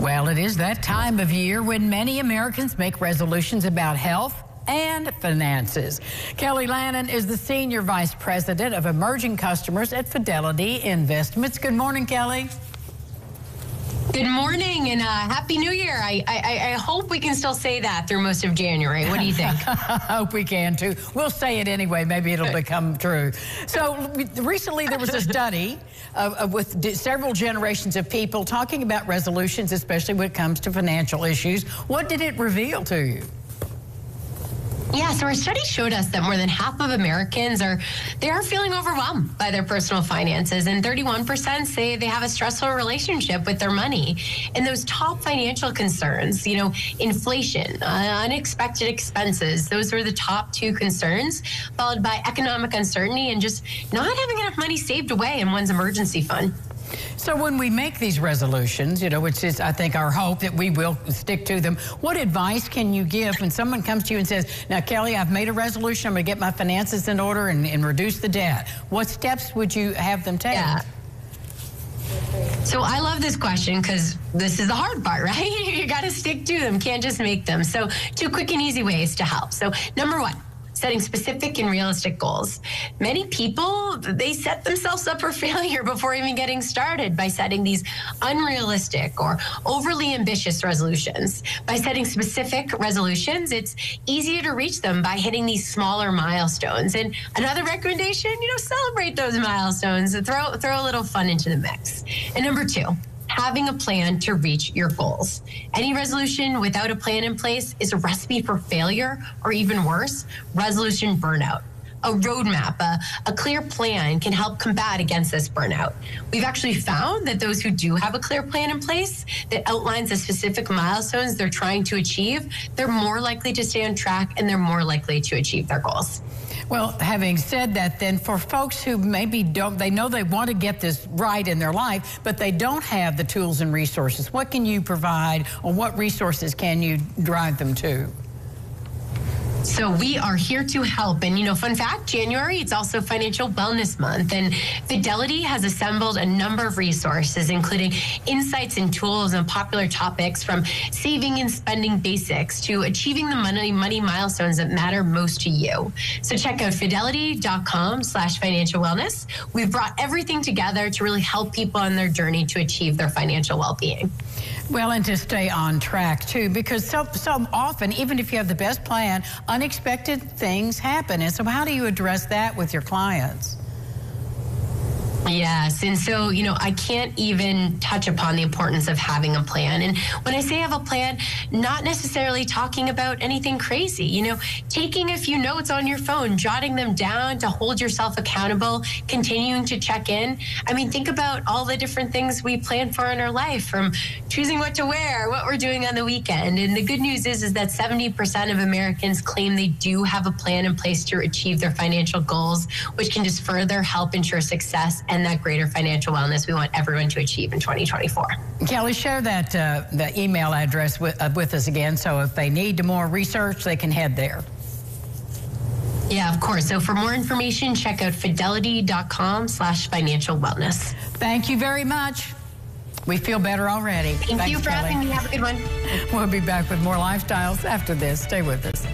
Well, it is that time of year when many Americans make resolutions about health and finances. Kelly Lannan is the Senior Vice President of Emerging Customers at Fidelity Investments. Good morning, Kelly. Good morning and uh, happy New Year. I, I, I hope we can still say that through most of January. What do you think? I hope we can too. We'll say it anyway. Maybe it'll become true. So recently there was a study uh, with several generations of people talking about resolutions, especially when it comes to financial issues. What did it reveal to you? Yeah, so our study showed us that more than half of Americans are they are feeling overwhelmed by their personal finances, and 31% say they have a stressful relationship with their money. And those top financial concerns, you know, inflation, uh, unexpected expenses, those are the top two concerns, followed by economic uncertainty and just not having enough money saved away in one's emergency fund. So when we make these resolutions, you know, which is, I think, our hope that we will stick to them, what advice can you give when someone comes to you and says, now, Kelly, I've made a resolution, I'm going to get my finances in order and, and, reduce the debt. What steps would you have them take? Yeah. So I love this question because this is the hard part, right? you got to stick to them, can't just make them. So two quick and easy ways to help. So number one, setting specific and realistic goals. Many people, they set themselves up for failure before even getting started by setting these unrealistic or overly ambitious resolutions. By setting specific resolutions, it's easier to reach them by hitting these smaller milestones. And another recommendation, you know, celebrate those milestones throw throw a little fun into the mix. And number two, having a plan to reach your goals. Any resolution without a plan in place is a recipe for failure or even worse, resolution burnout. A roadmap, a, a clear plan can help combat against this burnout. We've actually found that those who do have a clear plan in place that outlines the specific milestones they're trying to achieve, they're more likely to stay on track and they're more likely to achieve their goals. Well, having said that, then for folks who maybe don't, they know they want to get this right in their life, but they don't have the tools and resources. What can you provide, or what resources can you drive them to? So we are here to help. And, you know, fun fact January, it's also Financial Wellness Month. And Fidelity has assembled a number of resources, including insights and tools on popular topics from saving and spending basics to achieving the money, money milestones that matter most to you. So check out fidelity.com slash financial wellness. We've brought everything together to really help people on their journey to achieve their financial well being. Well, and to stay on track too, because so, so often, even if you have the best plan, unexpected things happen. And so, how do you address that with your clients? Yes. And so, you know, I can't even touch upon the importance of having a plan. And when I say have a plan, not necessarily talking about anything crazy, you know, taking a few notes on your phone, jotting them down to hold yourself accountable, continuing to check in. I mean, think about all the different things we plan for in our life from choosing what to wear, what we're doing on the weekend. And the good news is, is that 70% of Americans claim they do have a plan in place to achieve their financial goals, which can just further help ensure success and that greater financial wellness we want everyone to achieve in 2024. Kelly, share that uh, the email address with, uh, with us again, so if they need more research, they can head there. Yeah, of course. So for more information, check out fidelity.com slash financial wellness. Thank you very much. We feel better already. Thank Thanks, you for Kelly. having me. Have a good one. We'll be back with more lifestyles after this. Stay with us.